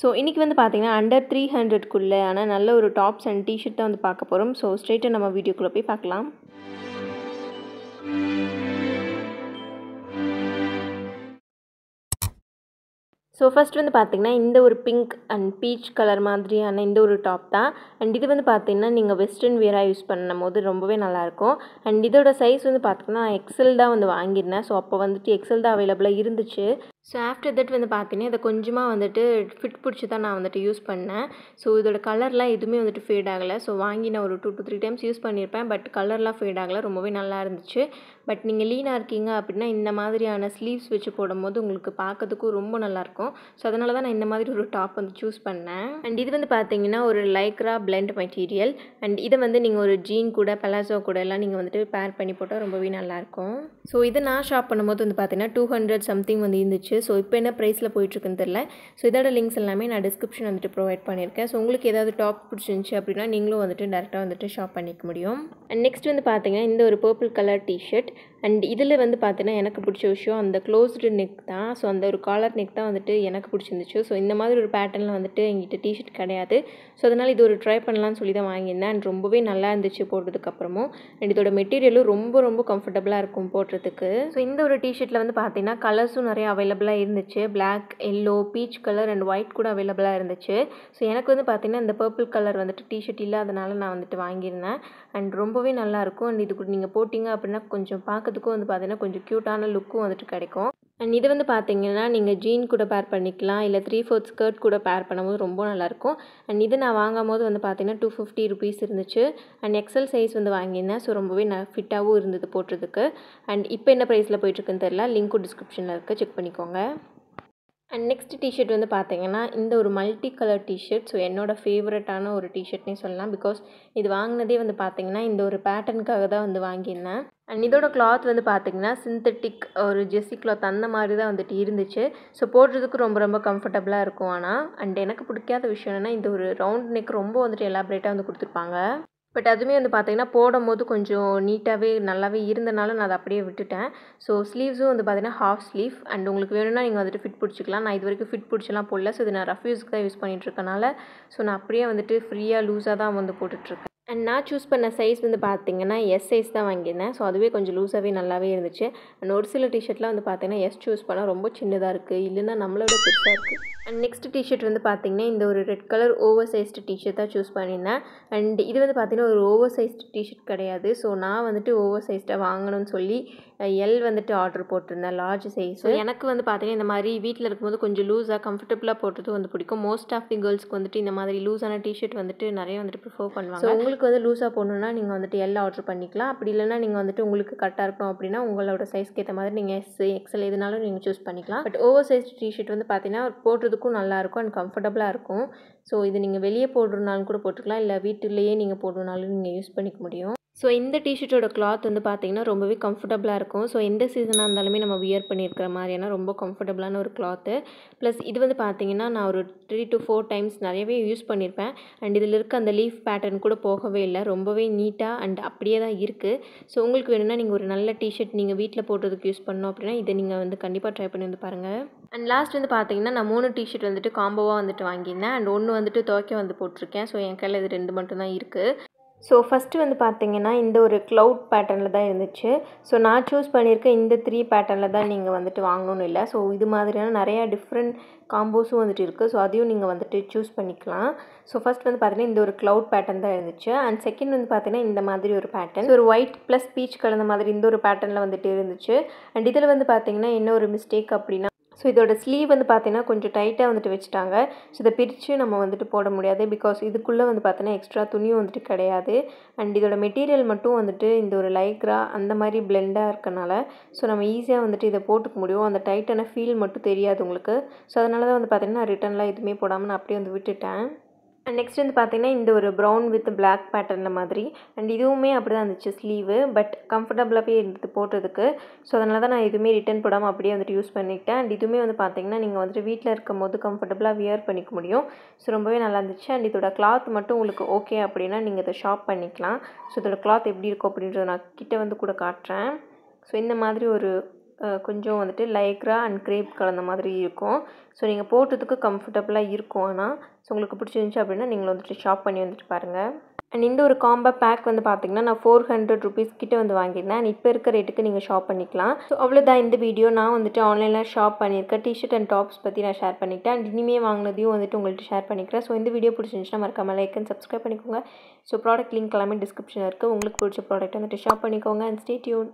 So இன்றைக்கி வந்து பார்த்தீங்கன்னா அண்டர் த்ரீ ஹண்ட்ரட்குள்ளே ஆனால் நல்ல ஒரு டாப்ஸ் அண்ட் டிஷர்ட் தான் வந்து பார்க்க போகிறோம் ஸோ ஸ்ட்ரெயிட்டாக நம்ம வீடியோக்குள்ளே போய் பார்க்கலாம். ஸோ ஃபஸ்ட் வந்து பார்த்திங்கன்னா இந்த ஒரு பிங்க் அண்ட் பீச் கலர் மாதிரியான இந்த ஒரு டாப் தான். அண்ட் இது வந்து பார்த்திங்கன்னா நீங்கள் வெஸ்டர்ன் வியராக யூஸ் பண்ணும் போது ரொம்பவே நல்லாயிருக்கும் அண்ட் இதோட சைஸ் வந்து பார்த்திங்கன்னா எக்ஸல் தான் வந்து வாங்கியிருந்தேன். ஸோ அப்போ வந்துட்டு எக்ஸல் தான் அவைலபிளாக இருந்துச்சு. ஸோ ஆஃப்டர் தட் வந்து பார்த்தீங்கன்னா இதை கொஞ்சமாக வந்துட்டு ஃபிட் பிடிச்சி தான் நான் வந்துட்டு யூஸ் பண்ணேன். ஸோ இதோட கலர்லாம் எதுவுமே வந்துட்டு ஃபேட் ஆகலை. ஸோ வாங்கி நான் ஒரு two to three times use பண்ணியிருப்பேன் பட் கலர்லாம் ஃபேட் ஆகலை. ரொம்பவே நல்லா இருந்துச்சு. பட் நீங்கள் லீனாக இருக்கீங்க அப்படின்னா இந்த மாதிரியான ஸ்லீவ்ஸ் வச்சு போடும்போது உங்களுக்கு பார்க்கறதுக்கும் ரொம்ப நல்லாயிருக்கும் ஸோ அதனால தான் நான் இந்த மாதிரி ஒரு டாப் வந்து சூஸ் பண்ணேன். அண்ட் இது வந்து பார்த்தீங்கன்னா ஒரு லைக்ரா பிளெண்ட் மெட்டீரியல் அண்ட் இதை வந்து நீங்கள் ஒரு ஜீன் கூட பலாசோ கூட எல்லாம் நீங்கள் வந்துட்டு பேர் பண்ணி போட்டால் ரொம்பவே நல்லாயிருக்கும் ஸோ இதை நான் ஷாப் பண்ணும்போது வந்து பார்த்தீங்கன்னா டூ ஹண்ட்ரட் சம்திங் வந்து இருந்துச்சு. ஸோ இப்போ என்ன ப்ரைஸில் போயிட்டுருக்குன்னு தெரில ஸோ இதோட லிங்க்ஸ் எல்லாமே நான் டிஸ்கிரிப்ஷன் வந்துட்டு ப்ரொவைட் பண்ணியிருக்கேன். ஸோ உங்களுக்கு ஏதாவது டாப் பிடிச்சிருந்துச்சி அப்படின்னா நீங்களும் வந்துட்டு டேரெக்டாக வந்துட்டு ஷாப் பண்ணிக்க முடியும். அண்ட் நெக்ஸ்ட் வந்து பார்த்தீங்கன்னா இந்த ஒரு பர்பிள் கலர் டிஷர்ட் அண்ட் இதில் வந்து பார்த்தீங்கன்னா எனக்கு பிடிச்ச விஷயம் அந்த க்ளோஸ்டு நெக் தான். ஸோ அந்த ஒரு காலர் நெக் தான் வந்துட்டு எனக்கு பிடிச்சிருந்துச்சு. ஸோ இந்த மாதிரி ஒரு பேட்டர்னில் வந்துட்டு எங்கிட்ட டிஷர்ட் கிடையாது. ஸோ அதனால் இது ஒரு ட்ரை பண்ணலாம்னு சொல்லி தான் வாங்கியிருந்தேன். அண்ட் ரொம்பவே நல்லா இருந்துச்சு போடுறதுக்கப்புறமும் அண்ட் இதோட மெட்டீரியலும் ரொம்ப ரொம்ப கம்ஃபர்டபுளாக இருக்கும் போடுறதுக்கு ஸோ இந்த ஒரு டிஷர்ட்டில் வந்து பார்த்தீங்கன்னா கலர்ஸும் நிறைய அவைலபிள் அவைலபிளாக இருந்துச்சு. Black yellow peach colour and white கூட அவைலபிளாக இருந்துச்சு. ஸோ எனக்கு வந்து பார்த்திங்கன்னா இந்த பர்பிள் கலர் வந்துட்டு டிஷர்ட் இல்லாதனால நான் வந்துட்டு வாங்கியிருந்தேன். அண்ட் ரொம்பவே நல்லாயிருக்கும் அண்ட் இது நீங்கள் போட்டிங்க அப்படின்னா கொஞ்சம் பார்க்கறதுக்கும் வந்து பார்த்தீங்கன்னா கொஞ்சம் க்யூட்டான லுக்கும் வந்துட்டு கிடைக்கும். அண்ட் இது வந்து பார்த்தீங்கன்னா நீங்கள் ஜீன் கூட பேர் பண்ணிக்கலாம் இல்லை த்ரீ ஃபோர்த் ஸ்கர்ட் கூட பேர் பண்ணும்போது ரொம்ப நல்லாயிருக்கும். அண்ட் இது நான் வாங்கும் போது வந்து பார்த்தீங்கன்னா டூ ஃபிஃப்டி ருபீஸ் இருந்துச்சு. அண்ட் எக்ஸல் சைஸ் வந்து வாங்கியிருந்தேன். ஸோ ரொம்பவே ந ஃபிட்டாகவும் இருந்தது போட்டுறதுக்கு அண்ட் இப்போ என்ன ப்ரைஸில் போயிட்டுருக்குன்னு தெரில லிங்க்கும் டிஸ்கிரிப்ஷனில் இருக்குது செக் பண்ணிக்கோங்க. அண்ட் நெக்ஸ்ட் டிஷர்ட் வந்து பார்த்தீங்கன்னா இந்த ஒரு மல்டி கலர் டிஷர்ட் ஸோ என்னோடய ஃபேவரட்டான ஒரு டிஷர்ட்னே சொல்லலாம். பிகாஸ் இது வாங்கினதே வந்து பார்த்தீங்கன்னா இந்த ஒரு பேட்டர்னுக்காக தான் வந்து வாங்கியிருந்தேன். அண்ட் இதோட கிளாத் வந்து பார்த்திங்கன்னா சிந்தட்டிக் ஒரு ஜெஸ்ஸி கிளாத் அந்த மாதிரி தான் வந்துட்டு இருந்துச்சு. ஸோ போடுறதுக்கு ரொம்ப ரொம்ப கம்ஃபர்டபுளாக இருக்கும் ஆனால் அண்ட் எனக்கு பிடிக்காத விஷயம் என்னென்னா இந்த ஒரு ரவுண்ட் நெக் ரொம்ப வந்துட்டு எலாபரேட்டாக வந்து கொடுத்துருப்பாங்க. பட் அதுவுமே வந்து பார்த்திங்கன்னா போடும்போது கொஞ்சம் நீட்டாகவே நல்லாவே இருந்தனால நான் அதை அப்படியே விட்டுட்டேன். ஸோ ஸ்லீவ்ஸும் வந்து பார்த்திங்கன்னா ஹாஃப் ஸ்லீவ் அண்ட் உங்களுக்கு வேணும்னா நீங்கள் வந்துட்டு ஃபிட் பிடிச்சிக்கலாம். நான் இது வரைக்கும் ஃபிட் பிடிச்சலாம் போடல. ஸோ இது நான் ரஃப் யூஸ்க்கு தான் யூஸ் பண்ணிகிட்ருக்கனால ஸோ நான் அப்படியே வந்துட்டு ஃப்ரீயாக லூஸாக தான் வந்து போட்டுட்ருக்கேன் அண்ட் நான் சூஸ் பண்ண சைஸ் வந்து பார்த்திங்கன்னா எஸ் சைஸ் தான் வாங்கியிருந்தேன். ஸோ அதுவே கொஞ்சம் லூஸாகவே நல்லாவே இருந்துச்சு. அண்ட் ஒரு சில டிஷர்ட்லாம் வந்து பார்த்திங்கன்னா எஸ் சூஸ் பண்ணால் ரொம்ப சின்னதாக இருக்குது இல்லைன்னா நம்மளோட பெருசாக இருக்குது அண்ட் நெக்ஸ்ட் டிஷர்ட் வந்து பார்த்திங்கன்னா இந்த ஒரு red colour over sized T shirt தான் சூஸ் பண்ணியிருந்தேன். அண்ட் இது வந்து பார்த்திங்கன்னா ஒரு ஓவர் சைஸ்டு டிஷர்ட் கிடையாது. ஸோ நான் வந்துட்டு ஓவர் சைஸ்டாக வாங்கணும்னு சொல்லி எல் வந்துட்டு ஆர்டர் போட்டிருந்தேன் லார்ஜ் சைஸ் ஸோ எனக்கு வந்து பார்த்திங்கன்னா இந்த மாதிரி வீட்டில் இருக்கும்போது கொஞ்சம் லூஸாக கம்ஃபர்டபுளாக போட்டது வந்து பிடிக்கும். மோஸ்ட் ஆஃப் தி கேர்ள்ஸ்க்கு வந்துட்டு இந்த மாதிரி லூஸான டிஷர்ட் வந்துட்டு நிறைய வந்துட்டு ப்ரிஃபர் பண்ணுவாங்க. ஸோ உங்களுக்கு வந்து லூஸாக போடணுன்னா நீங்கள் வந்துட்டு எல் ஆர்டர் பண்ணிக்கலாம். அப்படி இல்லைனா நீங்கள் வந்துட்டு உங்களுக்கு கரெக்டாக இருக்கணும் அப்படின்னா உங்களோட சைஸ்க்கு ஏற்ற மாதிரி நீங்கள் எஸ் எக்ஸல் எதுனாலும் நீங்கள் சூஸ் பண்ணிக்கலாம். பட் ஓவர் சைஸ் டிஷர்ட் வந்து பார்த்தீங்கன்னா போடுறதுக்கும் நல்லாயிருக்கும் அண்ட் கம்ஃபர்டபுளாக இருக்கும். ஸோ இது நீங்கள் வெளியே போடுறனாலும் கூட போட்டுக்கலாம். இல்லை வீட்டிலேயே நீங்கள் போடுறனாலும் நீங்கள் யூஸ் பண்ணிக்க முடியும். ஸோ இந்த டிஷர்ட்டோட கிளாத் வந்து பார்த்திங்கன்னா ரொம்பவே கம்ஃபர்டபுளாக இருக்கும். ஸோ எந்த சீசனாக இருந்தாலுமே நம்ம வியர் பண்ணியிருக்கிற மாதிரியான ரொம்ப கம்ஃபர்டபுளான ஒரு கிளாத்து ப்ளஸ் இது வந்து பார்த்திங்கன்னா நான் ஒரு த்ரீ டு ஃபோர் டைம்ஸ் நிறையவே யூஸ் பண்ணியிருப்பேன் அண்ட் இதில் இருக்க அந்த லீஃப் பேட்டர்ன் கூட போகவே இல்லை. ரொம்பவே நீட்டாக அண்ட் அப்படியே தான் இருக்குது ஸோ உங்களுக்கு வேணும்னா நீங்கள் ஒரு நல்ல டிஷர்ட் நீங்கள் வீட்டில் போடுறதுக்கு யூஸ் பண்ணோம் அப்படின்னா இதை நீங்கள் வந்து கண்டிப்பாக ட்ரை பண்ணி வந்து பாருங்கள் அண்ட் லாஸ்ட் வந்து பார்த்திங்கன்னா நான் மூணு டிஷர்ட் வந்துட்டு காம்போவாக வந்துட்டு வாங்கியிருந்தேன். அண்ட் ஒன்று வந்துட்டு துவைக்க வந்து போட்டிருக்கேன். ஸோ என் கையில் இது ரெண்டு மட்டும் தான் இருக்குது ஸோ ஃபஸ்ட்டு வந்து பார்த்திங்கன்னா இந்த ஒரு க்ளவுட் பேட்டர்னில் தான் இருந்துச்சு. ஸோ நான் சூஸ் பண்ணியிருக்க இந்த த்ரீ பேட்டர்னில் தான் நீங்கள் வந்துட்டு வாங்கணும்னு இல்லை. ஸோ இது மாதிரியான நிறையா டிஃப்ரெண்ட் காம்போஸும் வந்துட்டு இருக்குது ஸோ அதையும் நீங்கள் வந்துட்டு சூஸ் பண்ணிக்கலாம். ஸோ ஃபஸ்ட் வந்து பார்த்தீங்கன்னா இந்த ஒரு க்ளவுட் பேட்டர்ன் தான் இருந்துச்சு. அண்ட் செகண்ட் வந்து பார்த்தீங்கன்னா இந்த மாதிரி ஒரு பேட்டர்ன் ஒரு ஒயிட் ப்ளஸ் பீச் கலந்த மாதிரி இந்த ஒரு பேட்டர்னில் வந்துட்டு இருந்துச்சு. அண்ட் இதில் வந்து பார்த்தீங்கன்னா என்ன ஒரு மிஸ்டேக் அப்படின்னா ஸோ இதோட ஸ்லீவ் வந்து பார்த்தீங்கன்னா கொஞ்சம் டைட்டாக வந்துட்டு வச்சுட்டாங்க. ஸோ இதை பிரித்து நம்ம வந்துட்டு போட முடியாது. பிகாஸ் இதுக்குள்ளே வந்து பார்த்தீங்கன்னா எக்ஸ்ட்ரா துணியும் வந்துட்டு கிடையாது. அண்ட் இதோட மெட்டீரியல் மட்டும் வந்துட்டு இந்த ஒரு லைக்ரா அந்த மாதிரி பிளெண்டாக இருக்கனால ஸோ நம்ம ஈஸியாக வந்துட்டு இதை போட்டுக்க முடியும். அந்த டைட்டான ஃபீல் மட்டும் தெரியாது உங்களுக்கு. ஸோ அதனால தான் வந்து பார்த்திங்கன்னா ரிட்டர்ன்லாம் எதுவுமே போடாமல் நான் அப்படியே வந்து விட்டுட்டேன். நெக்ஸ்ட் வந்து பார்த்திங்கன்னா இந்த ஒரு ப்ரௌன் வித் பிளாக் பேட்டர்னில் மாதிரி. அண்ட் இதுவுமே அப்படி தான் இருந்துச்சு ஸ்லீவு பட் கம்ஃபர்டபுளாகவே இருந்தது போட்டதுக்கு. ஸோ அதனால தான் நான் எதுவுமே ரிட்டன் போடாமல் அப்படியே வந்துட்டு யூஸ் பண்ணிக்கிட்டேன் அண்ட் இதுவுமே வந்து பார்த்திங்கன்னா நீங்கள் வந்துட்டு வீட்டில் இருக்கும் போது கம்ஃபர்டபுளாக வியர் பண்ணிக்க முடியும். ஸோ ரொம்பவே நல்லா இருந்துச்சு. அண்ட் இதோட கிளாத் மட்டும் உங்களுக்கு ஓகே அப்படின்னா நீங்கள் இதை ஷாப் பண்ணிக்கலாம். ஸோ இதோட கிளாத் எப்படி இருக்கும் அப்படின்றத நான் கிட்டே வந்து கூட காட்டுறேன். ஸோ இந்த மாதிரி ஒரு கொஞ்சம் வந்துட்டு லைக்ரா அண்ட் கிரேப் கலந்த மாதிரி இருக்கும். ஸோ நீங்கள் போட்டதுக்கு கம்ஃபர்டபுளாக இருக்கும். ஆனால் ஸோ உங்களுக்கு பிடிச்சிருந்துச்சி அப்படின்னா நீங்கள் வந்துட்டு ஷாப் பண்ணி வந்துட்டு பாருங்கள் அண்ட் இந்த ஒரு காம்போ பேக் வந்து பார்த்தீங்கன்னா நான் ஃபோர் ஹண்ட்ரட் ருபீஸ் கிட்டே வந்து வாங்கியிருந்தேன். அண்ட் இப்போ இருக்க ரேட்டுக்கு நீங்கள் ஷாப் பண்ணிக்கலாம். ஸோ அவ்வளோதான் இந்த வீடியோ நான் வந்துட்டு ஆன்லைனில் ஷாப் பண்ணியிருக்கேன். டிஷர்ட் அண்ட் டாப்ஸ் பற்றி நான் ஷேர் பண்ணிக்கிட்டேன் அண்ட் இனிமே வாங்கினதையும் வந்துட்டு உங்கள்கிட்ட ஷேர் பண்ணிக்கிறேன். ஸோ இந்த வீடியோ பிடிச்சிருந்துச்சுன்னா மறக்காம லைக் அண்ட் சப்ஸ்கிரைப் பண்ணிக்கோங்க. ஸோ ப்ராடக்ட் லிங்க் எல்லாமே டிஸ்கிரிப்ஷனில் இருக்குது உங்களுக்கு பிடிச்ச ப்ராடக்ட் வந்துட்டு ஷாப் பண்ணிக்கோங்க. And stay tune